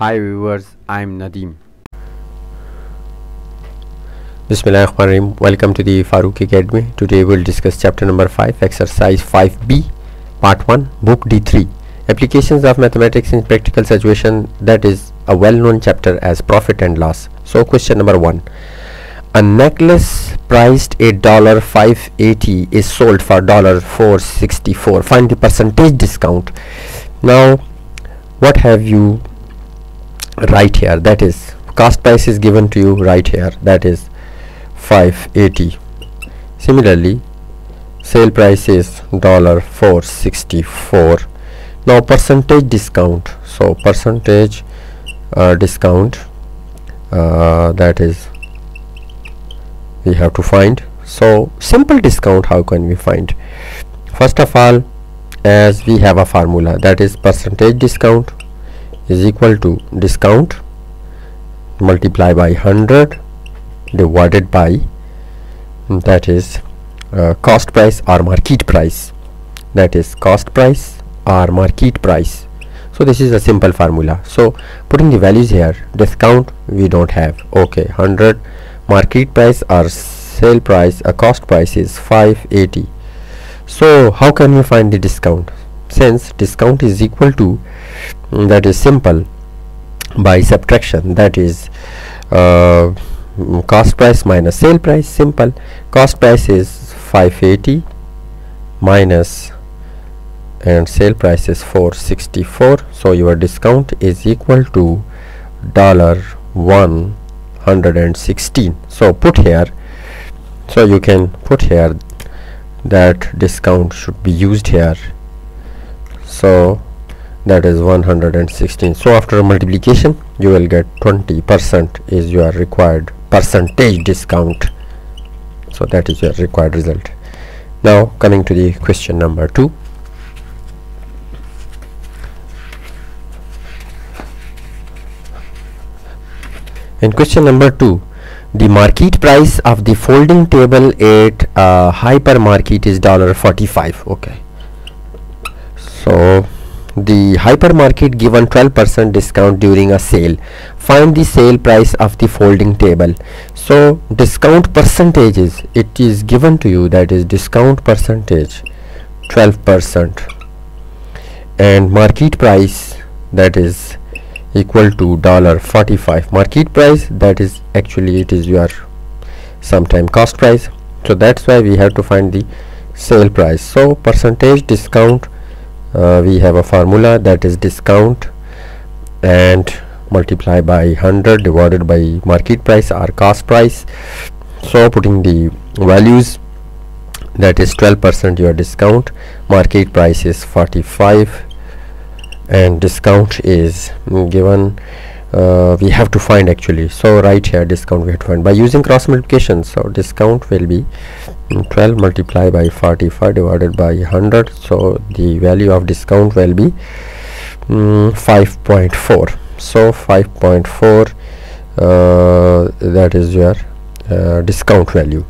Hi viewers, I'm Nadeem. Bismillahirrahmanirrahim. Welcome to the Farooq Academy. Today we'll discuss chapter number 5, exercise 5b, part 1, book D3. Applications of mathematics in practical situation that is a well-known chapter as profit and loss. So question number 1. A necklace priced at dollar 580 is sold for dollar 464. Find the percentage discount. Now what have you right here. That is cost price is given to you right here. That is 580 similarly sale price is dollar 464 now percentage discount. So percentage uh, discount uh, that is we have to find. So simple discount how can we find? First of all as we have a formula that is percentage discount is equal to discount multiply by 100 divided by that is uh, cost price or market price. That is cost price or market price. So this is a simple formula. So putting the values here discount we don't have. Okay 100 market price or sale price a cost price is 580 so how can we find the discount? Since discount is equal to that is simple. By subtraction that is uh, cost price minus sale price simple. Cost price is 580 minus and sale price is 464 so your discount is equal to dollar 116 so put here so you can put here that discount should be used here. So that is 116 so after multiplication you will get 20 percent is your required percentage discount. So that is your required result. Now coming to the question number two. In question number two the market price of the folding table at uh, hypermarket is dollar 45 okay. So the hypermarket given 12% discount during a sale. Find the sale price of the folding table. So discount percentages it is given to you that is discount percentage 12% and market price that is equal to dollar 45 market price that is actually it is your sometime cost price. So that's why we have to find the sale price. So percentage discount uh, we have a formula that is discount and multiply by 100 divided by market price or cost price. So putting the values that is 12% your discount market price is 45 and discount is given. Uh, we have to find actually. So right here discount we have to find. By using cross multiplication so discount will be 12 multiplied by 45 divided by 100 so the value of discount will be mm, 5.4 so 5.4 uh, that is your uh, discount value.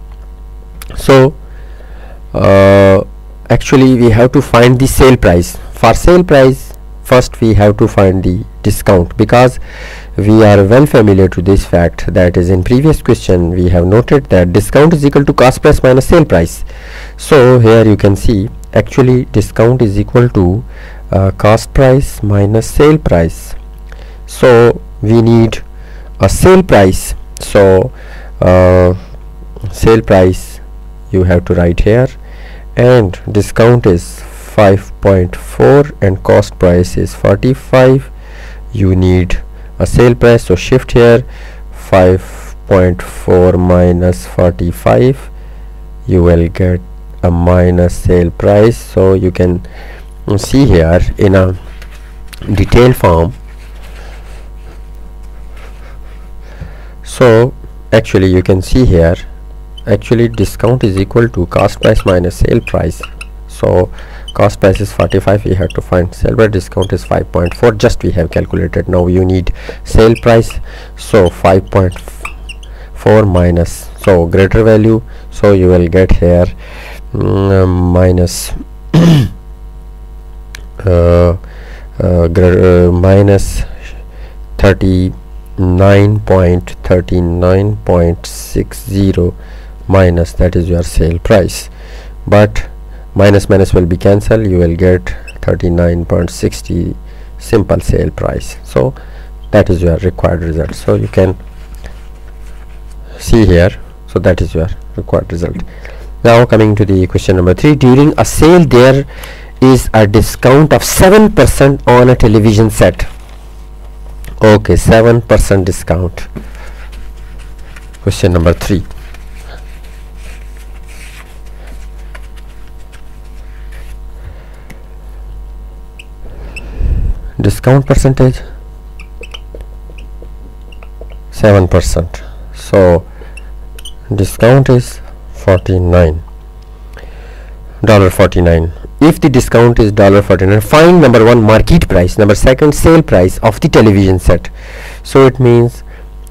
So uh, actually we have to find the sale price. For sale price first we have to find the discount because we are well familiar to this fact. That is in previous question we have noted that discount is equal to cost price minus sale price. So here you can see actually discount is equal to uh, cost price minus sale price. So we need a sale price. So uh, sale price you have to write here. And discount is 5.4 and cost price is 45 you need a sale price so shift here. 5.4 minus 45 you will get a minus sale price. So you can see here in a detail form. So actually you can see here actually discount is equal to cost price minus sale price so cost price is 45 we have to find sale discount is 5.4 just we have calculated. Now you need sale price so 5.4 minus. So greater value so you will get here mm, minus uh, uh, uh, minus 39.39.60 minus that is your sale price. But minus minus will be cancelled. You will get 39.60 simple sale price. So that is your required result. So you can see here. So that is your required result. Now coming to the question number 3 during a sale there is a discount of 7% on a television set. Okay 7% discount. Question number 3 discount percentage? 7% so discount is 49 dollar 49 if the discount is dollar 49 find number one market price number second sale price of the television set. So it means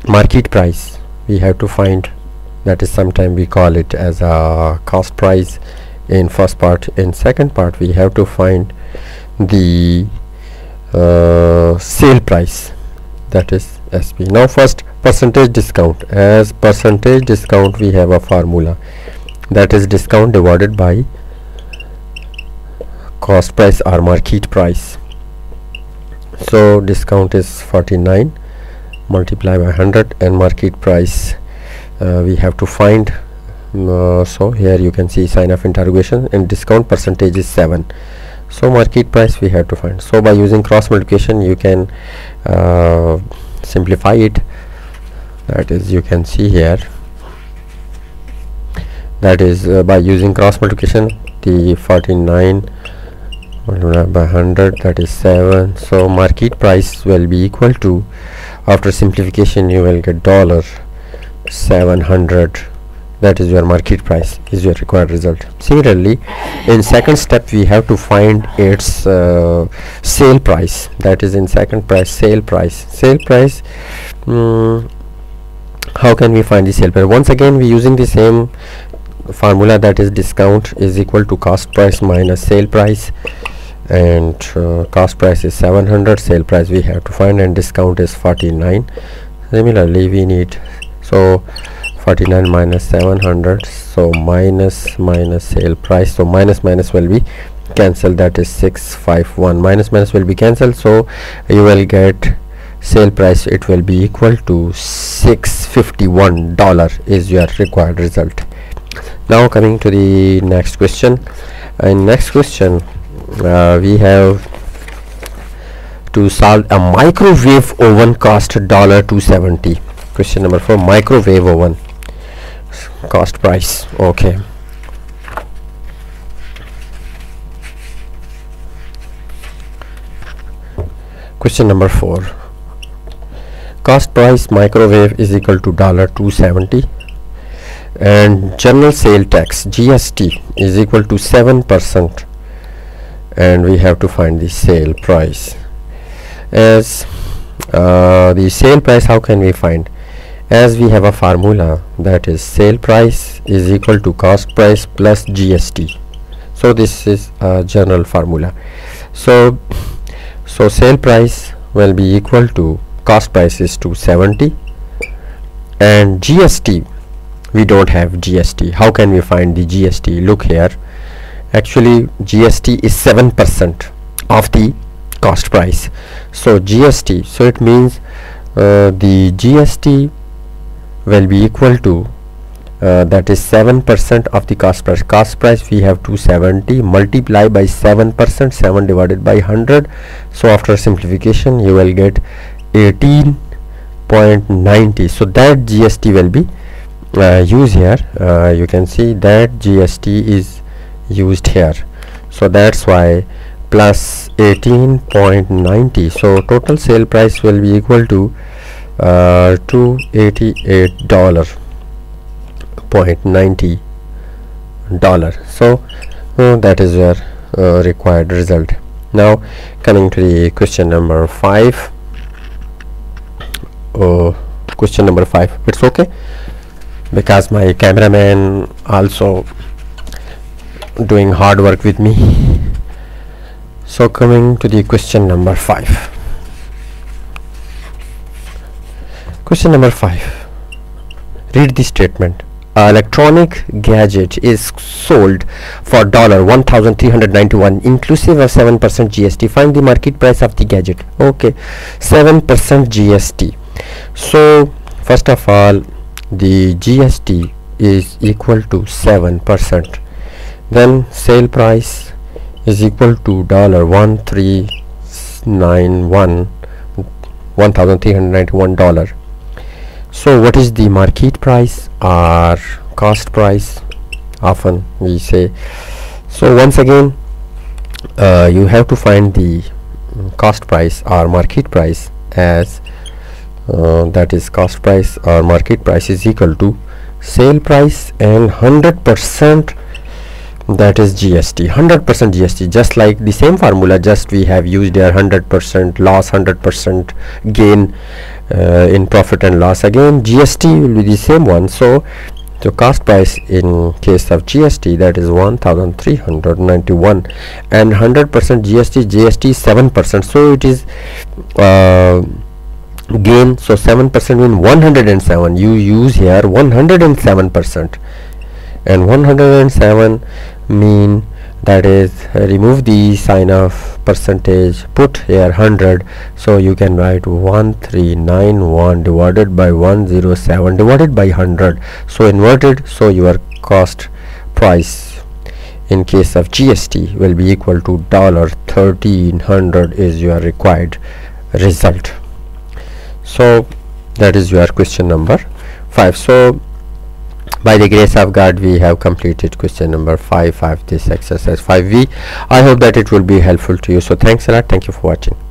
market price. We have to find that is sometime we call it as a cost price in first part. In second part we have to find the uh, sale price that is SP now first percentage discount. As percentage discount we have a formula. That is discount divided by cost price or market price. So discount is 49 multiply by 100 and market price uh, we have to find uh, so here you can see sign of interrogation and discount percentage is 7 so market price we have to find. So by using cross multiplication you can uh, simplify it. That is you can see here. That is uh, by using cross multiplication the 49 multiplied by 100 that is 7 so market price will be equal to after simplification you will get dollar 700 that is your market price is your required result. Similarly in second step we have to find its uh, sale price. That is in second price sale price. Sale price mm, how can we find the sale price? Once again we using the same formula that is discount is equal to cost price minus sale price. And uh, cost price is 700 sale price we have to find and discount is 49 similarly we need so 49 minus 700 so minus minus sale price so minus minus will be cancelled that is 651 minus minus will be cancelled so you will get sale price it will be equal to 651 dollar is your required result. Now coming to the next question. And next question uh, we have to solve a microwave oven cost dollar 270 question number 4 microwave oven cost price okay. Question number 4 cost price microwave is equal to dollar 270 and general sale tax GST is equal to 7% and we have to find the sale price. As uh, the sale price how can we find as we have a formula that is sale price is equal to cost price plus GST so this is a general formula. So so sale price will be equal to cost price is 270 and GST we don't have GST how can we find the GST look here. Actually GST is 7% of the cost price. So GST so it means uh, the GST will be equal to uh, that is 7% of the cost price. Cost price we have 270 multiply by 7% 7 divided by 100 so after simplification you will get 18.90 so that GST will be uh, used here. Uh, you can see that GST is used here. So that's why plus 18.90 so total sale price will be equal to uh, 288 dollar point 90 dollar. So uh, that is your uh, required result. Now coming to the question number 5 uh, question number 5 it's okay because my cameraman also doing hard work with me. So coming to the question number 5 question number 5 read the statement. Electronic gadget is sold for dollar 1391 inclusive of 7% GST find the market price of the gadget. Okay. 7% GST so first of all the GST is equal to 7% then sale price is equal to dollar 1391 1391 dollar so what is the market price or cost price? Often we say so once again uh, you have to find the cost price or market price as uh, that is cost price or market price is equal to sale price and 100% that is GST 100% GST just like the same formula just we have used here 100% loss 100% gain uh, in profit and loss. Again GST will be the same one. So so cost price in case of GST that is 1391 and 100% GST GST 7% so it is uh, gain. So 7% mean 107 you use here 107% and 107 mean that is remove the sign of percentage put here 100 so you can write 1391 divided by 107 divided by 100 so inverted so your cost price in case of GST will be equal to dollar 1300 is your required result. So that is your question number 5 so by the grace of god we have completed question number 5 of this exercise 5b i hope that it will be helpful to you. So thanks a lot. Thank you for watching